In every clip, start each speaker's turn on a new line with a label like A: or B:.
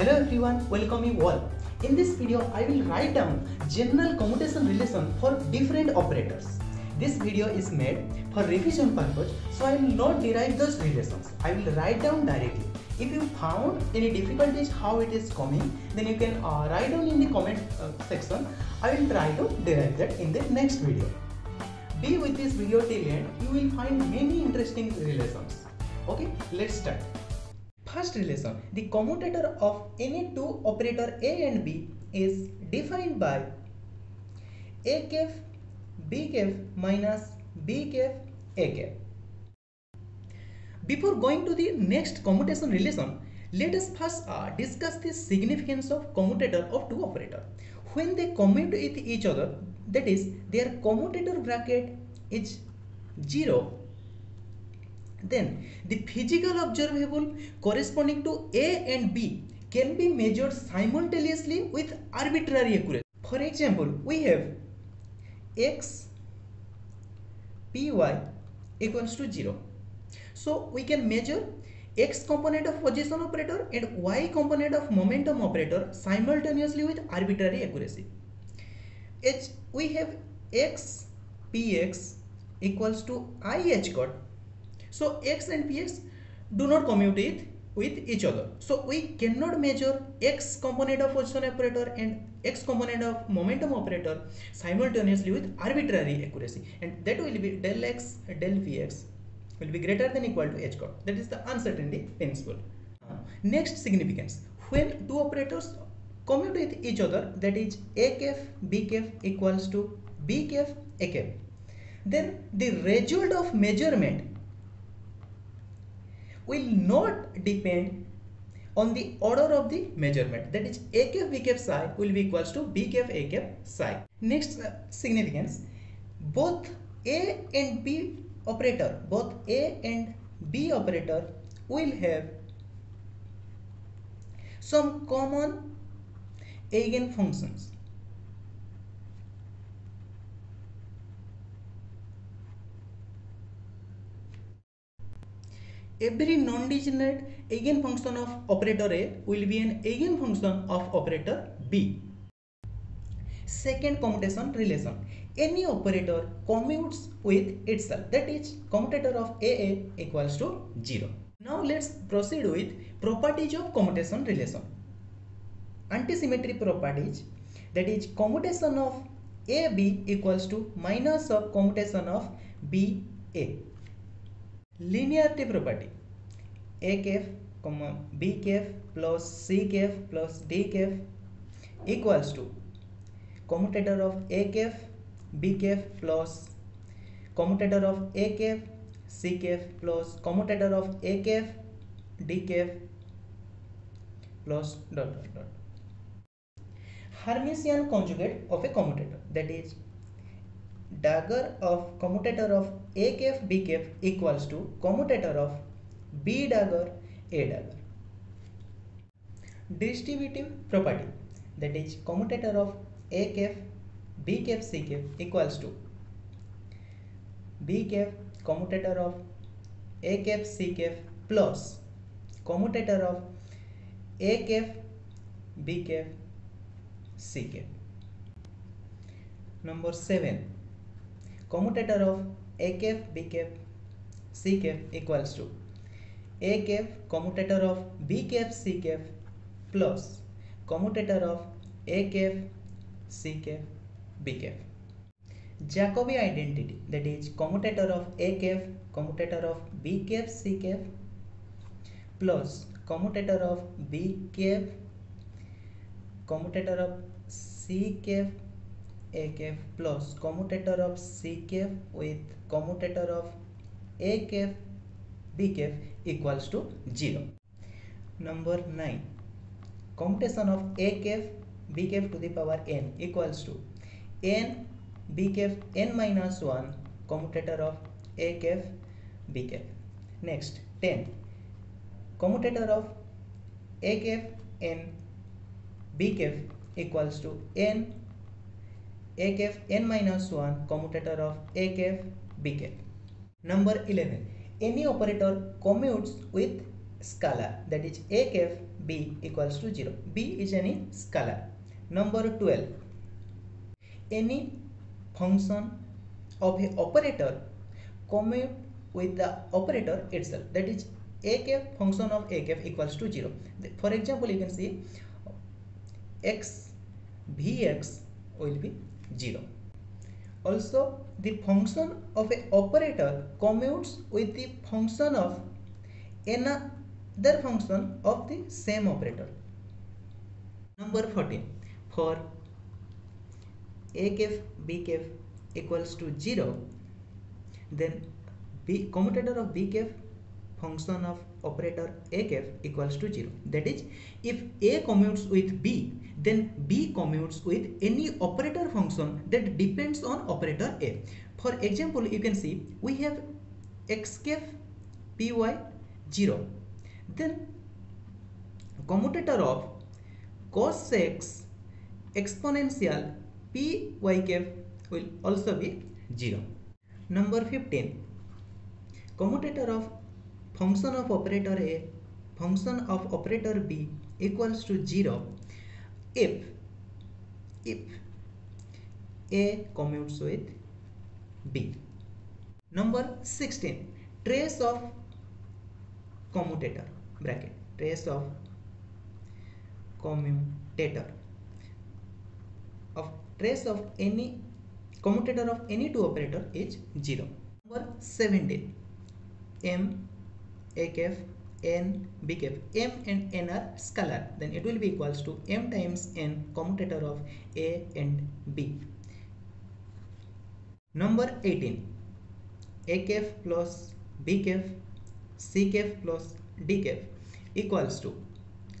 A: Hello everyone, welcome you all. In this video, I will write down general commutation relation for different operators. This video is made for revision purpose, so I will not derive those relations. I will write down directly. If you found any difficulties how it is coming, then you can uh, write down in the comment uh, section. I will try to derive that in the next video. Be with this video till end. You will find many interesting relations. Okay, let's start. First relation, the commutator of any two operator A and B is defined by A cap B minus B cap A. Before going to the next commutation relation, let us first uh, discuss the significance of commutator of two operator. When they commute with each other, that is, their commutator bracket is 0 then the physical observable corresponding to A and B can be measured simultaneously with arbitrary accuracy. For example, we have x py equals to 0. So we can measure x component of position operator and y component of momentum operator simultaneously with arbitrary accuracy. H we have x px equals to i h cot so x and px do not commute with, with each other. So we cannot measure x component of position operator and x component of momentum operator simultaneously with arbitrary accuracy and that will be del x del px will be greater than equal to h cot. That is the uncertainty principle. Next significance. When two operators commute with each other that is a cap b cap equals to b cap a cap then the result of measurement will not depend on the order of the measurement. That is a cap b cap psi will be equals to b cap a cap psi. Next uh, significance. Both a and b operator both a and b operator will have some common eigenfunctions every non-degenerate eigenfunction of operator A will be an eigenfunction of operator B. Second commutation relation. Any operator commutes with itself that is commutator of AA equals to 0. Now let's proceed with properties of commutation relation. Antisymmetry properties that is commutation of AB equals to minus of commutation of BA linearity property a comma b plus c plus d equals to commutator of a cap plus commutator of a cap plus commutator of a cap plus dot dot dot. Hermitian conjugate of a commutator that is dagger of commutator of A cap B cap equals to commutator of B dagger A dagger. Distributive property that is commutator of A cap B equals to B cap commutator of A cap C cap plus commutator of A cap B. Number 7 commutator of a cap b cap c cap equals to. A cap commutator of b cap c cap plus commutator of a cap c cap b cap jacobi identity that is commutator of a cap commutator of b cap c cap plus commutator of b cap commutator of c cap a cap plus commutator of c cap with commutator of a cap b cap equals to 0 number 9 commutation of a cap b cap to the power n equals to n b cap n minus 1 commutator of a cap b cap next 10 commutator of a cap n b cap equals to n a cap n minus 1 commutator of a cap b cap. Number 11. Any operator commutes with scalar that is a b equals to 0 b is any scalar number 12 any function of a operator commute with the operator itself that is a function of a equals to 0 for example you can see x vx will be 0 also the function of a operator commutes with the function of another function of the same operator. Number 14 for a b equals to 0 then b commutator of b function of operator a equals to 0 that is if a commutes with b then b commutes with any operator function that depends on operator a. For example you can see we have x kf py 0 then commutator of cos x exponential py kf will also be 0 number 15 commutator of function of operator A function of operator B equals to 0 if if A commutes with B. Number 16 trace of commutator. Bracket. Trace of commutator. Of trace of any commutator of any two operator is 0. Number 17 M akf n bkf m and n are scalar. Then it will be equals to m times n commutator of a and b. Number 18 akf plus bkf ckf plus dkf equals to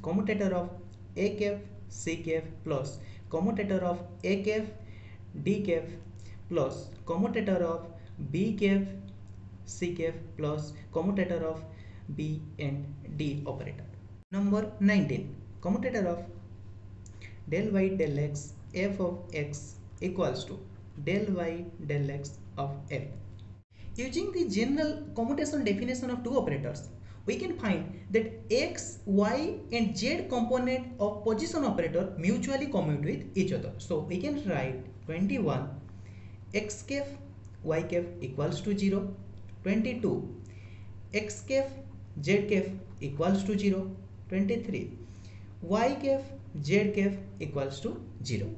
A: commutator of akf ckf plus commutator of akf dkf plus commutator of bkf ckf plus commutator of B and D operator. Number 19. Commutator of del y del x f of x equals to del y del x of f. Using the general commutation definition of two operators, we can find that x, y and z component of position operator mutually commute with each other. So we can write 21 x cap y cap equals to 0, 22 x cap z cap equals to 0 23 y cap z cap equals to 0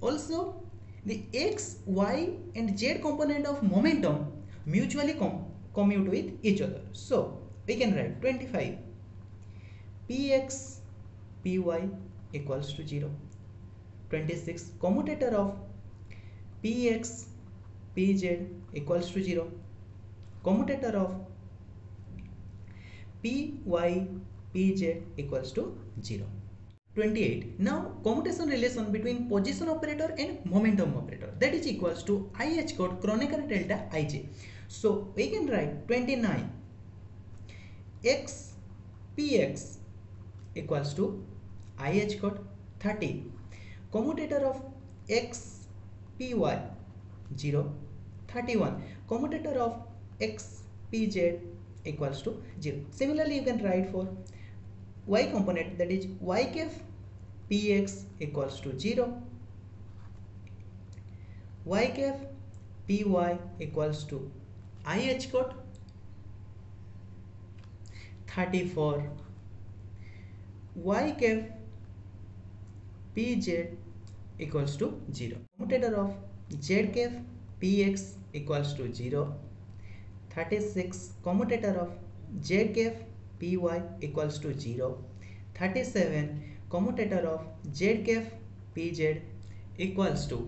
A: also the x y and z component of momentum mutually com commute with each other. So we can write 25 px py equals to 0 26 commutator of px pz equals to 0 commutator of Py Pz equals to 0. 28. Now commutation relation between position operator and momentum operator that is equals to IH code Kronecker delta Ij. So we can write 29 x px equals to IH code 30 commutator of x py 0 31 commutator of x pz equals to 0. Similarly, you can write for y component that is y px equals to 0, y py equals to ih code 34 y pz equals to 0 commutator of z px equals to 0 36 commutator of zkf py equals to 0 37 commutator of zkf pz equals to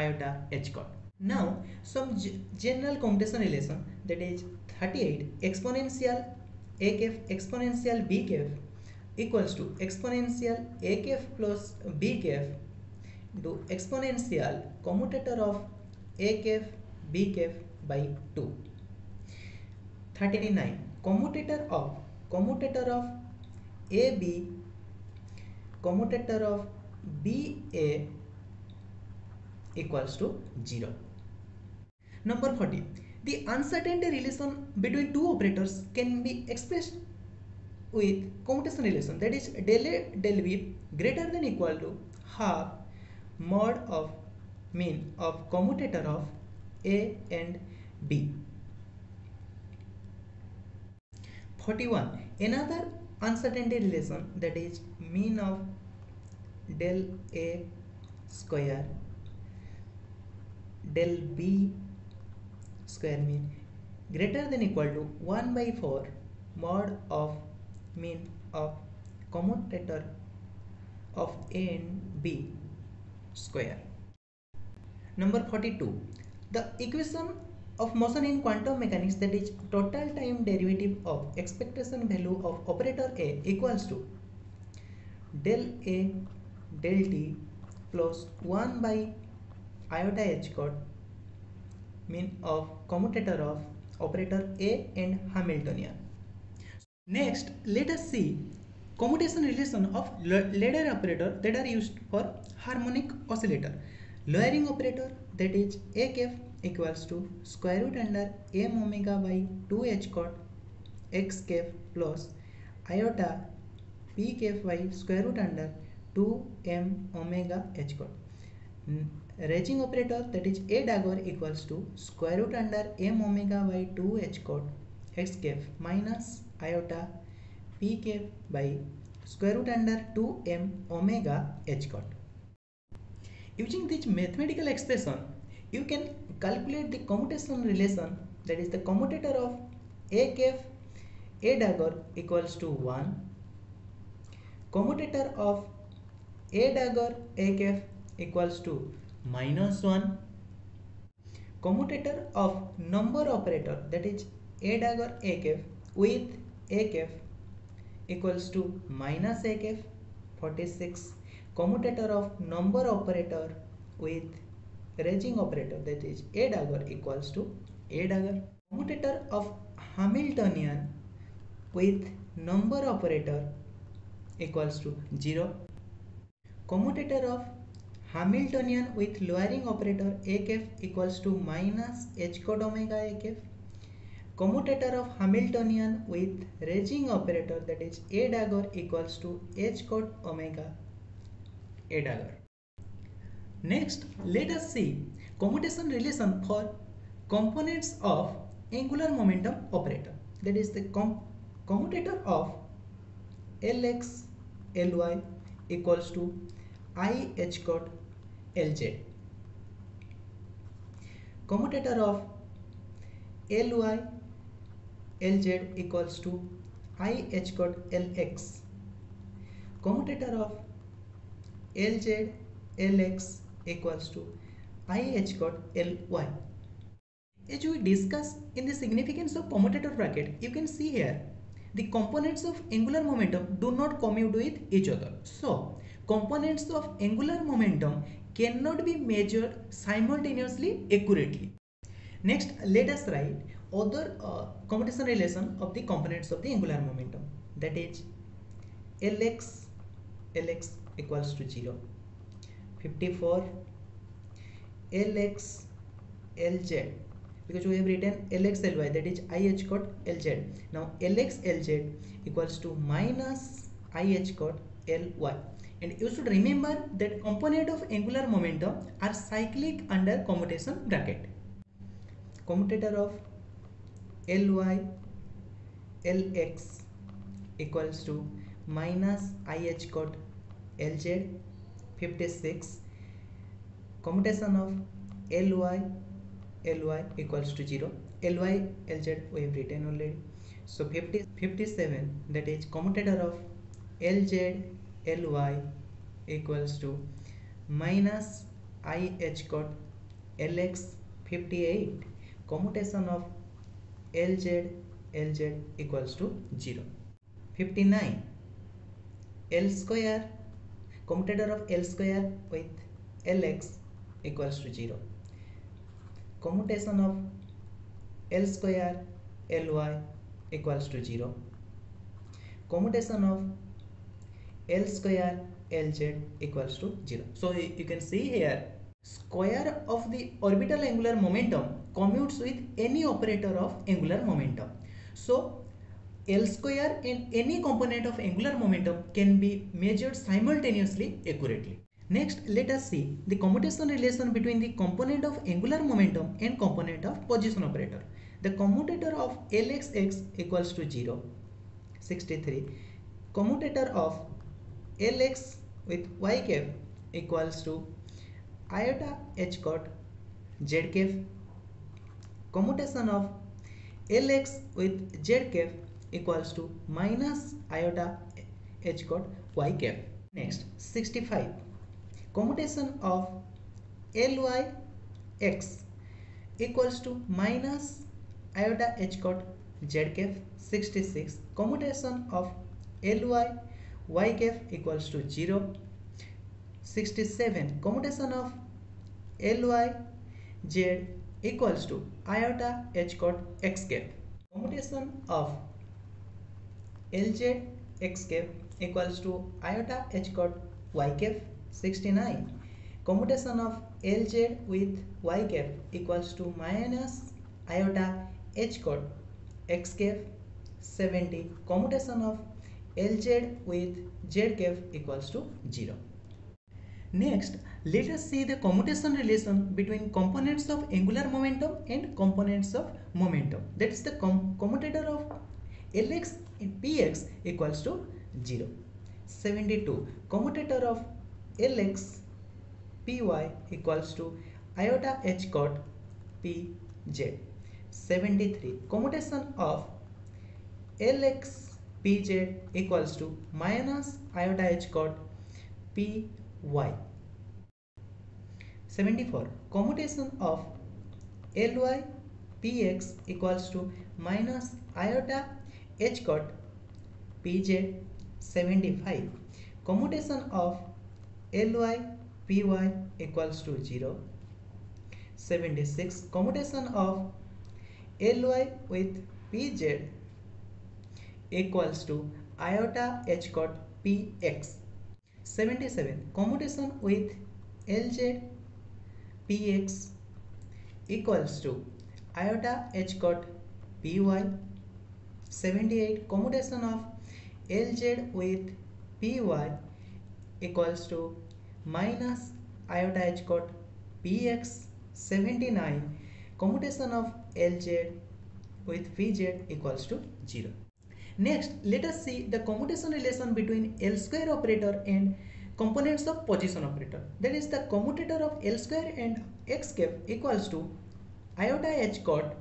A: iota h cot now some general commutation relation that is 38 exponential akf exponential bkf equals to exponential akf plus bkf to exponential commutator of akf bkf by 2 39 commutator of commutator of AB commutator of BA equals to 0 number 40 The uncertainty relation between two operators can be expressed with commutation relation. That is del A del B greater than equal to half mod of mean of commutator of A and B. 41 another uncertainty relation that is mean of del A square del B square mean greater than equal to 1 by 4 mod of mean of commutator of A and B square. Number 42. The equation of motion in quantum mechanics that is total time derivative of expectation value of operator A equals to del A del T plus 1 by iota h cot mean of commutator of operator A and Hamiltonian. Next, let us see commutation relation of ladder operator that are used for harmonic oscillator. Lowering operator that is a cap equals to square root under m omega by 2 h cot x plus iota p by square root under 2 m omega h cot. Mm, raging operator that is a dagger equals to square root under m omega by 2 h cot x minus iota p by square root under 2m omega h cot. Using this mathematical expression, you can calculate the commutation relation that is the commutator of a cap a dagger equals to 1 commutator of a dagger a cap equals to minus 1 commutator of number operator that is a dagger a cap with a cap equals to minus a cap 46 commutator of number operator with raising operator that is a dagger equals to a dagger. Commutator of Hamiltonian with number operator equals to 0 commutator of Hamiltonian with lowering operator a cap equals to minus h cot omega a cap commutator of Hamiltonian with raising operator that is A dagger equals to H cot omega A dagger. Next, let us see commutation relation for components of angular momentum operator that is the com commutator of Lx Ly equals to I H cot Lz commutator of Ly Lz equals to I h cot Lx. Commutator of Lz Lx equals to I h cot Ly. As we discussed in the significance of commutator bracket, you can see here the components of angular momentum do not commute with each other. So, components of angular momentum cannot be measured simultaneously accurately. Next, let us write other uh, commutation relation of the components of the angular momentum that is Lx Lx equals to 0 54 Lx Lz because we have written Lx Ly that is IH cot Lz now Lx Lz equals to minus IH cot Ly and you should remember that component of angular momentum are cyclic under commutation bracket. Commutator of Ly Lx equals to minus IH cot Lz 56 commutation of Ly Ly equals to 0 Ly Lz we have written already. So 50 57 that is commutator of Lz Ly equals to minus IH cot Lx 58 commutation of Lz Lz equals to 0 59 L square commutator of L square with Lx equals to 0 commutation of L square Ly equals to 0 commutation of L square Lz equals to 0 so you can see here Square of the orbital angular momentum commutes with any operator of angular momentum. So L square and any component of angular momentum can be measured simultaneously accurately. Next, let us see the commutation relation between the component of angular momentum and component of position operator. The commutator of Lxx equals to 0, 63. Commutator of Lx with y cap equals to iota h cot z cap. Commutation of Lx with z cap equals to minus iota h cot y cap. Next, 65. Commutation of Ly x equals to minus iota h cot z cap 66 commutation of ly y cap equals to 0 67 commutation of ly z equals to iota h cot x cap commutation of lz x cap equals to iota h cot y cap 69 commutation of LJ with y cap equals to minus iota h cot x cap 70 commutation of lz with z cap equals to 0 next let us see the commutation relation between components of angular momentum and components of momentum. That is the com commutator of lx and px equals to 0 72 commutator of lx py equals to iota h cot pz 73 commutation of lx pz equals to minus iota h cot py 74 commutation of ly px equals to minus iota h cot PJ75. commutation of ly py equals to 0 76 commutation of Ly with Pz equals to iota h cot Px. 77 commutation with Lz Px equals to iota h cot Py. 78 commutation of Lz with Py equals to minus iota h cot Px. 79 commutation of Lz with Vz equals to 0. Next, let us see the commutation relation between L square operator and components of position operator. That is the commutator of L square and x cap equals to iota h cot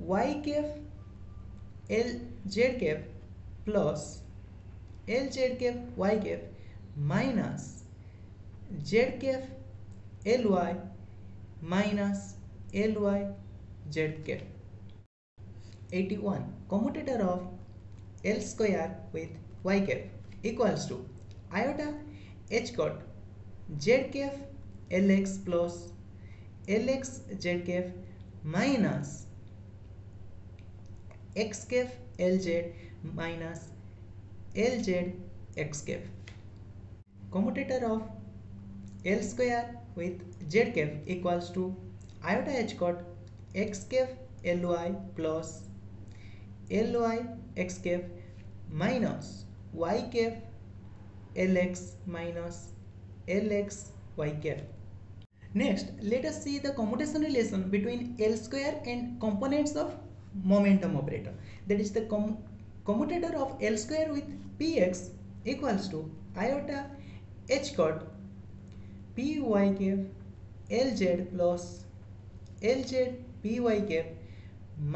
A: y cap L z cap plus L z cap y cap minus z cap Ly minus ly z cap. 81 commutator of l square with y cap equals to iota h cot z cap lx plus lx z cap minus x lz minus lz x commutator of l square with z cap equals to iota h cot x ly plus ly x minus y lx minus lx y. Next, let us see the commutation relation between L square and components of momentum operator. That is the com commutator of L square with px equals to iota h cot py cap lz plus lz py cap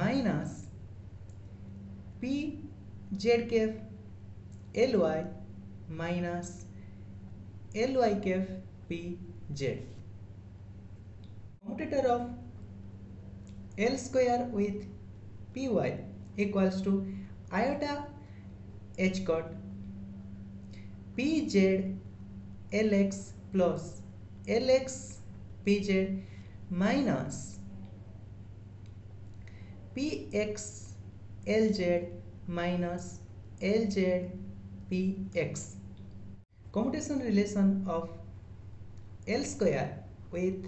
A: minus pz cap ly minus ly cap pz. Commutator of L square with py equals to iota h cot pz lx plus lx pz minus px lz minus lz px commutation relation of L square with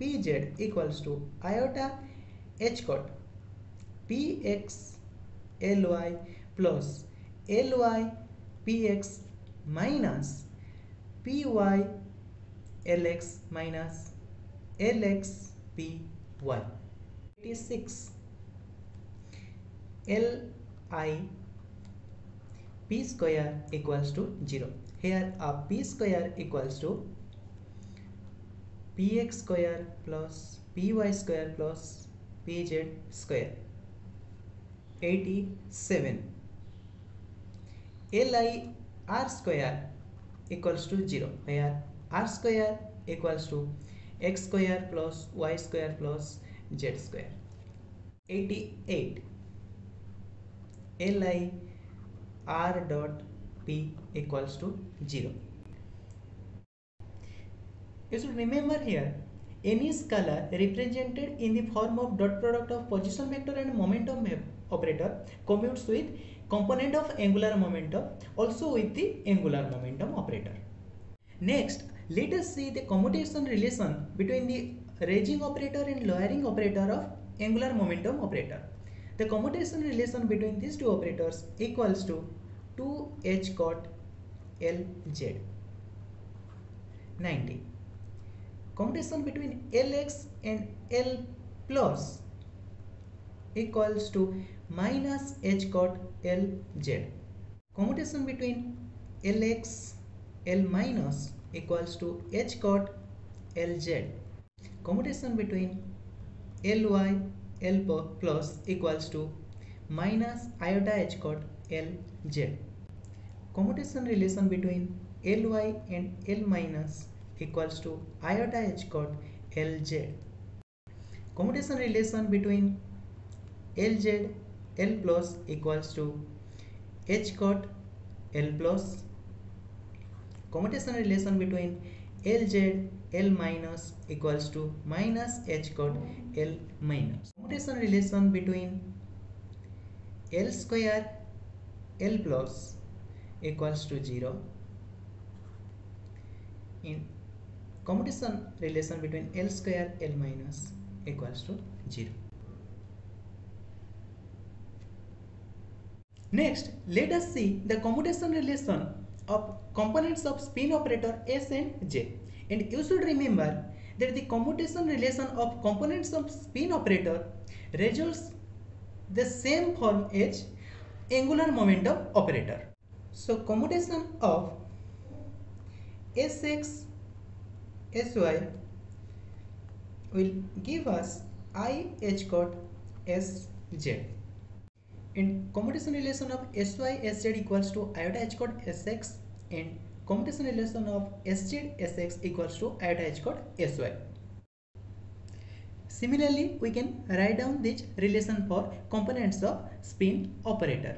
A: Pz equals to iota h cot Px Ly plus Ly Px minus Py Lx minus Lx Py. 86 Li P square equals to 0. Here a P square equals to Px square plus Py square plus Pz square. 87 Li r square equals to 0 where r square equals to x square plus y square plus z square. 88 li r dot p equals to 0 you should remember here any scalar represented in the form of dot product of position vector and momentum operator commutes with component of angular momentum also with the angular momentum operator next let us see the commutation relation between the raising operator and lowering operator of angular momentum operator. The commutation relation between these two operators equals to 2h cot Lz. 90. Commutation between Lx and L plus equals to minus h cot Lz. Commutation between Lx L minus equals to h cot Lz. Commutation between Ly L plus equals to minus iota h cot Lz. Commutation relation between Ly and L minus equals to iota h cot Lz. Commutation relation between Lz L plus equals to h cot L plus commutation relation between Lz L minus equals to minus h cot L minus. Commutation relation between L square L plus equals to 0 in commutation relation between L square L minus equals to 0. Next, let us see the commutation relation of components of spin operator S and J. And you should remember that the commutation relation of components of spin operator results the same form as angular momentum operator. So commutation of Sx Sy will give us I H cot Sz and commutation relation of Sy Sz equals to iota h cot Sx and commutation relation of Sz Sx equals to iota h cot Sy. Similarly, we can write down this relation for components of spin operator.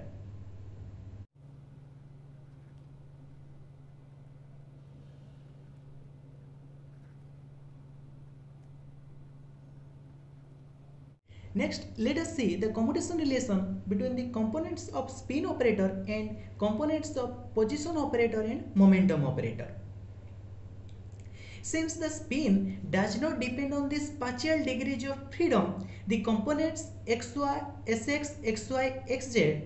A: Next, let us see the commutation relation between the components of spin operator and components of position operator and momentum operator. Since the spin does not depend on the spatial degrees of freedom, the components xy, sx, xy, xz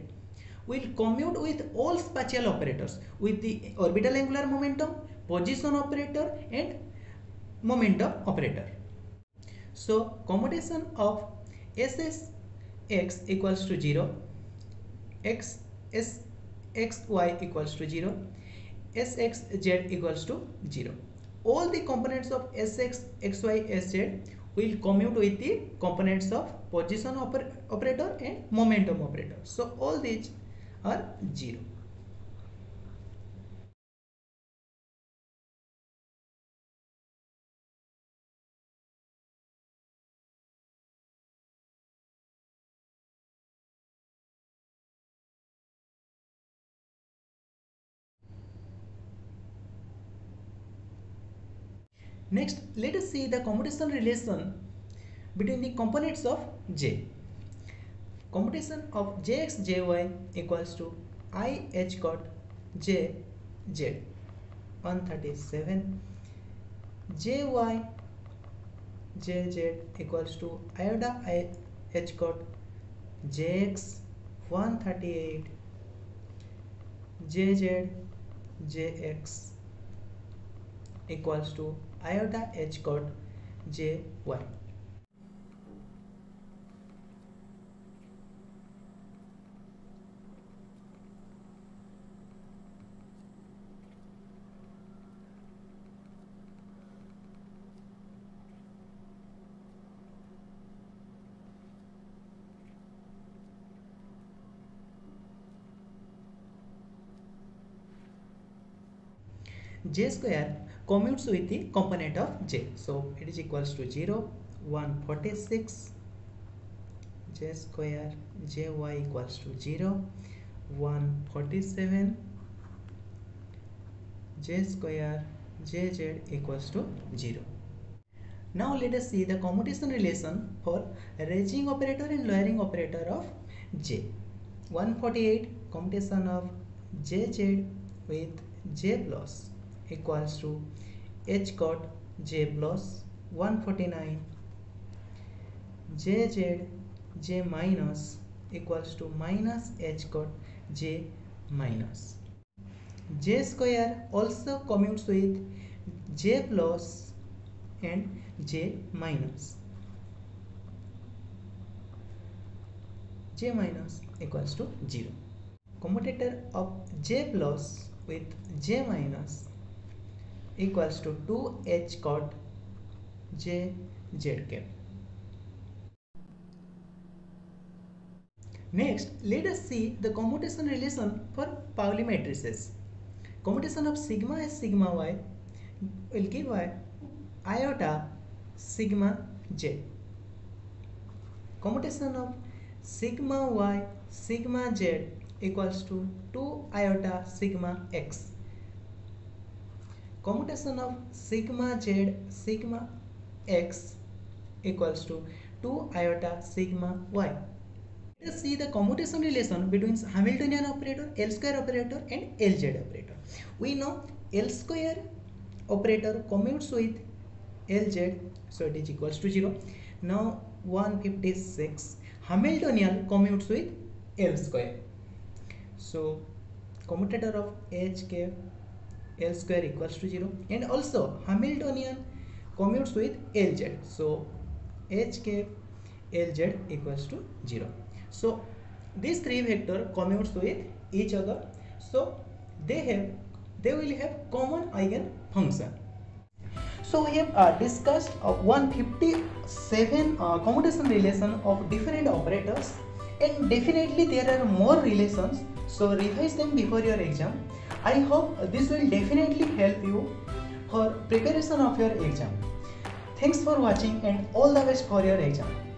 A: will commute with all spatial operators with the orbital angular momentum, position operator and momentum operator. So commutation of ss x equals to 0 x s x y equals to 0 sx z equals to 0 all the components of sx xy sz will commute with the components of position oper operator and momentum operator. So all these are 0 Next, let us see the commutation relation between the components of J. Commutation of Jx Jy equals to I h cot J Z 137 jy jz equals to iota i h cot jx 138 jz jx equals to iota h cot jy j square commutes with the component of j. So it is equals to 0, 146 j square jy equals to 0, 147 j square jz equals to 0. Now let us see the commutation relation for raising operator and lowering operator of j. 148 commutation of jz with j plus equals to h cot j plus 149 jz j minus equals to minus h cot j minus. J square also commutes with j plus and j minus. J minus equals to 0 commutator of j plus with j minus equals to 2h cot j z cap. Next, let us see the commutation relation for Pauli matrices. Commutation of sigma s sigma y will give y iota sigma j. Commutation of sigma y sigma z equals to 2 iota sigma x commutation of sigma z sigma x equals to 2 iota sigma y. Let us see the commutation relation between Hamiltonian operator, L square operator and LZ operator. We know L square operator commutes with LZ so it is equals to 0. Now 156 Hamiltonian commutes with L square. So commutator of H K L square equals to 0 and also Hamiltonian commutes with Lz so H cap Lz equals to 0 so these three vector commutes with each other. So they have they will have common eigen function so we have uh, discussed uh, 157 uh, commutation relation of different operators. And definitely there are more relations. So revise them before your exam I hope this will definitely help you for preparation of your exam. Thanks for watching and all the best for your exam.